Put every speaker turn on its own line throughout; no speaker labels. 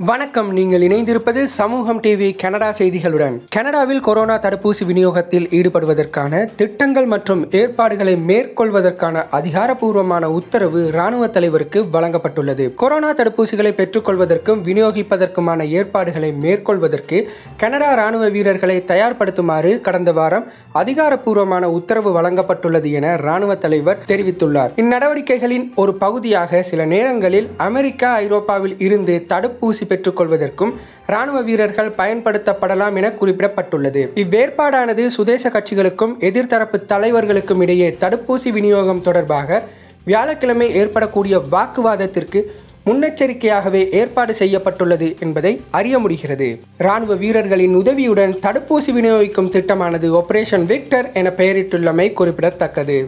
வணக்கம் நீங்கள் இணைந்திருப்பது சமூகம் டிவி கனடா செய்திகளுடன். கனடாவில் கொரோனா தடுப்பூசி விநியோகத்தில் ஈடுபடுவதற்கான திட்டங்கள் மற்றும் ஏற்பாடுகளை மேற்கொள்வதற்கான அதிகாரப்பூர்வமான உத்தரவு ராணுவ தலைவருக்கு வழங்கப்பட்டுள்ளது. கொரோனா தடுப்பூசிகளை பெற்றுக்கொள்வதற்கும் விநியோகிப்பதற்குமான ஏற்பாடுகளை மேற்கொள்வதற்கு கனடா ராணுவ வீரர்களை தயார்படுத்துமாறு கடந்த வாரம் அதிகாரப்பூர்வமான உத்தரவு வழங்கப்பட்டுள்ளது என ராணுவ தலைவர் தெரிவித்துள்ளார். இந்நடவடிக்கைகளின் ஒரு பகுதியாக சில நேரங்களில் அமெரிக்கா ஐரோப்பாவில் இருந்து தடுப்பூசி பெற்றுக்கொள்வதற்கும் ராணுவ வீரர்கள் பயன்படுத்தப்படலாம் என குறிப்பிடப்பட்டுள்ளது. இவ்வேற்பாடானது சுதேச கட்சிகளுக்கும் எதிர்த்தரப்பு தலைவர்களுக்கும் இடையே தடுப்பூசி விநியோகம் தொடர்பாக வியாழக்கிழமை ஏற்படக்கூடிய வாக்குவாதத்திற்கு முன்னெச்சரிக்கையாகவே ஏற்பாடு செய்யப்பட்டுள்ளது என்பதை அறிய முடிகிறது. ராணுவ வீரர்களின் உதவியுடன் தடுப்பூசி விநியோகிக்கும் திட்டமானது ஆபரேஷன் விக்டர் என பெயரிட்டுள்ளமை குறிப்பிடத்தக்கது.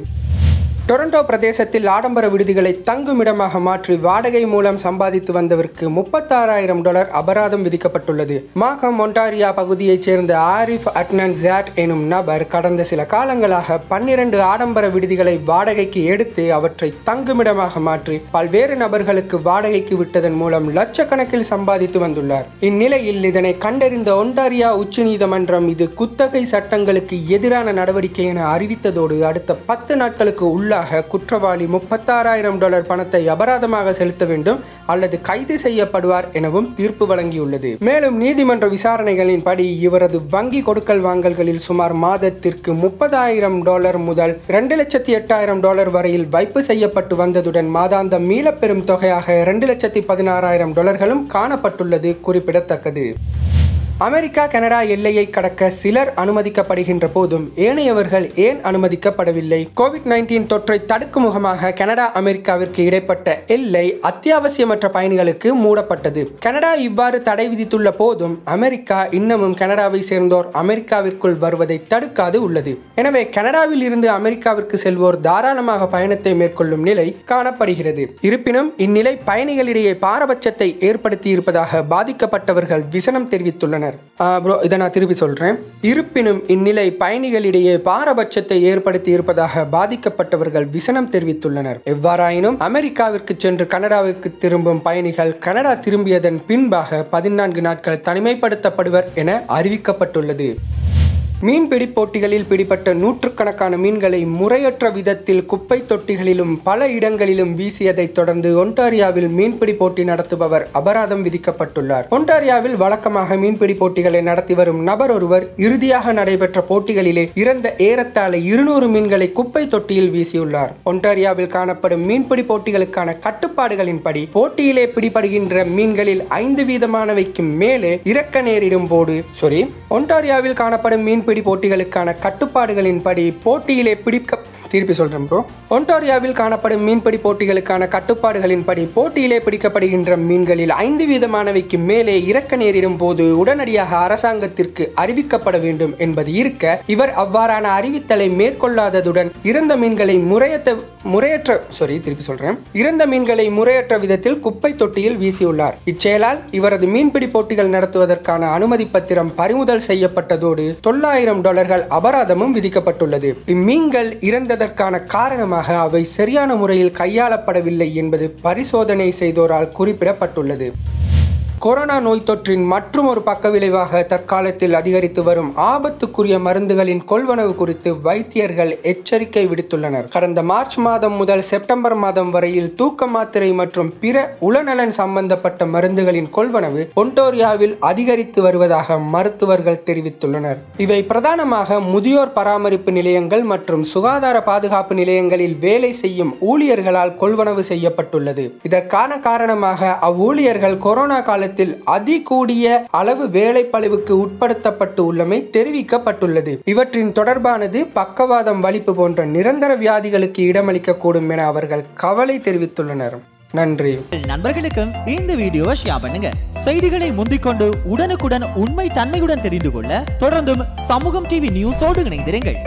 டொரண்டோ பிரதேசத்தில் ஆடம்பர விடுதிகளை தங்குமிடமாக மாற்றி வாடகை மூலம் சம்பாதித்து வந்தவருக்கு முப்பத்தாறாயிரம் டாலர் அபராதம் விதிக்கப்பட்டுள்ளது. மாகம் ஒன்டாரியா பகுதியைச் சேர்ந்த ஆரிஃப் அட்னன் ஜாட் எனும் நபர் கடந்த சில காலங்களாக பன்னிரண்டு ஆடம்பர விடுதிகளை வாடகைக்கு எடுத்து அவற்றை தங்குமிடமாக மாற்றி பல்வேறு நபர்களுக்கு வாடகைக்கு விட்டதன் மூலம் லட்சக்கணக்கில் சம்பாதித்து வந்துள்ளார். இந்நிலையில் இதனை கண்டறிந்த ஒன்டாரியா உச்சநீதிமன்றம் இது குத்தகை சட்டங்களுக்கு எதிரான நடவடிக்கை என அறிவித்ததோடு அடுத்த பத்து நாட்களுக்கு உள்ள பதிலாக குற்றவாளி முப்பத்தாறாயிரம் டாலர் பணத்தை அபராதமாக செலுத்த வேண்டும் அல்லது கைது செய்யப்படுவார் எனவும் தீர்ப்பு வழங்கியுள்ளது. மேலும் நீதிமன்ற விசாரணைகளின்படி இவரது வங்கி கொடுக்கல் வாங்கல்களில் சுமார் மாதத்திற்கு முப்பதாயிரம் டாலர் முதல் இரண்டு லட்சத்தி எட்டாயிரம் டாலர் வரையில் வைப்பு செய்யப்பட்டு வந்ததுடன் மாதாந்தம் மீளப்பெறும் தொகையாக இரண்டு லட்சத்தி பதினாறாயிரம் டாலர்களும் காணப்பட்டுள்ளது குறிப்பிடத்தக்கது. அமெரிக்கா கனடா எல்லையை கடக்க சிலர் அனுமதிக்கப்படுகின்ற போதும் ஏனையவர்கள் ஏன் அனுமதிக்கப்படவில்லை? கோவிட் நைன்டீன் தொற்றை தடுக்கும் முகமாக கனடா அமெரிக்காவிற்கு இடைப்பட்ட எல்லை அத்தியாவசியமற்ற பயணிகளுக்கு மூடப்பட்டது. கனடா இவ்வாறு தடை விதித்துள்ள போதும் அமெரிக்கா இன்னமும் கனடாவை சேர்ந்தோர் அமெரிக்காவிற்குள் வருவதை தடுக்காது உள்ளது. எனவே கனடாவில் இருந்து அமெரிக்காவிற்கு செல்வோர் தாராளமாக பயணத்தை மேற்கொள்ளும் நிலை காணப்படுகிறது. இருப்பினும் இந்நிலை பயணிகளிடையே பாரபட்சத்தை ஏற்படுத்தி இருப்பதாக பாதிக்கப்பட்டவர்கள் விசனம் தெரிவித்துள்ளனர். சொன்னார். ப்ரோ இதை நான் திருப்பி சொல்கிறேன் இருப்பினும் இந்நிலை பயணிகளிடையே பாரபட்சத்தை ஏற்படுத்தி இருப்பதாக பாதிக்கப்பட்டவர்கள் விசனம் தெரிவித்துள்ளனர். எவ்வாறாயினும் அமெரிக்காவிற்கு சென்று கனடாவிற்கு திரும்பும் பயணிகள் கனடா திரும்பியதன் பின்பாக பதினான்கு நாட்கள் தனிமைப்படுத்தப்படுவர் என அறிவிக்கப்பட்டுள்ளது. மீன்பிடி போட்டிகளில் பிடிப்பட்ட நூற்றுக்கணக்கான மீன்களை முறையற்ற விதத்தில் குப்பை தொட்டிகளிலும் பல இடங்களிலும் வீசியதைத் தொடர்ந்து ஒன்டாரியாவில் மீன்பிடி போட்டி நடத்துபவர் அபராதம் விதிக்கப்பட்டுள்ளார். ஒன்டாரியாவில் வழக்கமாக மீன்பிடி போட்டிகளை நடத்தி வரும் நபர் ஒருவர் இறுதியாக நடைபெற்ற போட்டிகளிலே இறந்த ஏறத்தாழ இருநூறு மீன்களை குப்பை தொட்டியில் வீசியுள்ளார். ஒன்டாரியாவில் காணப்படும் மீன்பிடி போட்டிகளுக்கான கட்டுப்பாடுகளின்படி போட்டியிலே பிடிபடுகின்ற மீன்களில் ஐந்து வீதமானவைக்கு மேலே இறக்க நேரிடும் போது சாரி ஒன்டாரியாவில் காணப்படும் மீன் மீன்பிடி போட்டிகளுக்கான கட்டுப்பாடுகளின்படி போட்டியிலே பிடிக்க திருப்பி சொல்கிறேன் ப்ரோ ஒன்டாரியாவில் காணப்படும் மீன்பிடி போட்டிகளுக்கான கட்டுப்பாடுகளின்படி போட்டியிலே பிடிக்கப்படுகின்ற மீன்களில் ஐந்து வீதமானவைக்கு மேலே இறக்க நேரிடும் போது உடனடியாக அரசாங்கத்திற்கு அறிவிக்கப்பட வேண்டும் என்பது இருக்க இவர் அவ்வாறான அறிவித்தலை மேற்கொள்ளாததுடன் இறந்த மீன்களை முறையற்ற முறையற்ற சாரி திருப்பி சொல்றேன். இறந்த மீன்களை முறையற்ற விதத்தில் குப்பை தொட்டியில் வீசியுள்ளார். இச்செயலால் இவரது மீன்பிடி போட்டிகள் நடத்துவதற்கான அனுமதி பத்திரம் பறிமுதல் செய்யப்பட்டதோடு தொள்ளாயிரம் டாலர்கள் அபராதமும் விதிக்கப்பட்டுள்ளது. இம்மீன்கள் இறந்த இருந்ததற்கான காரணமாக அவை சரியான முறையில் கையாளப்படவில்லை என்பது பரிசோதனை செய்தோரால் குறிப்பிடப்பட்டுள்ளது. கொரோனா நோய் தொற்றின் மற்றும் ஒரு பக்க விளைவாக தற்காலத்தில் அதிகரித்து வரும் ஆபத்துக்குரிய மருந்துகளின் கொள்வனவு குறித்து வைத்தியர்கள் எச்சரிக்கை விடுத்துள்ளனர். கடந்த மார்ச் மாதம் முதல் செப்டம்பர் மாதம் வரையில் தூக்க மாத்திரை மற்றும் பிற உளநலன் சம்பந்தப்பட்ட மருந்துகளின் கொள்வனவு ஒன்டோரியாவில் அதிகரித்து வருவதாக மருத்துவர்கள் தெரிவித்துள்ளனர். இவை பிரதானமாக முதியோர் பராமரிப்பு நிலையங்கள் மற்றும் சுகாதார பாதுகாப்பு நிலையங்களில் வேலை செய்யும் ஊழியர்களால் கொள்வனவு செய்யப்பட்டுள்ளது. இதற்கான காரணமாக அவ்வூழியர்கள் கொரோனா கால காலத்தில் அதிகூடிய அளவு வேலைப்பளவுக்கு உட்படுத்தப்பட்டு உள்ளமை தெரிவிக்கப்பட்டுள்ளது. இவற்றின் தொடர்பானது பக்கவாதம் வலிப்பு போன்ற நிரந்தர வியாதிகளுக்கு இடமளிக்கக்கூடும் என அவர்கள் கவலை தெரிவித்துள்ளனர். நன்றி.
நண்பர்களுக்கும் இந்த வீடியோவை ஷேர் பண்ணுங்க. செய்திகளை முந்திக்கொண்டு உடனுக்குடன் உண்மை தன்மையுடன் தெரிந்து கொள்ள தொடர்ந்தும் சமூகம் டிவி நியூஸோடு இணைந்திருங்கள்.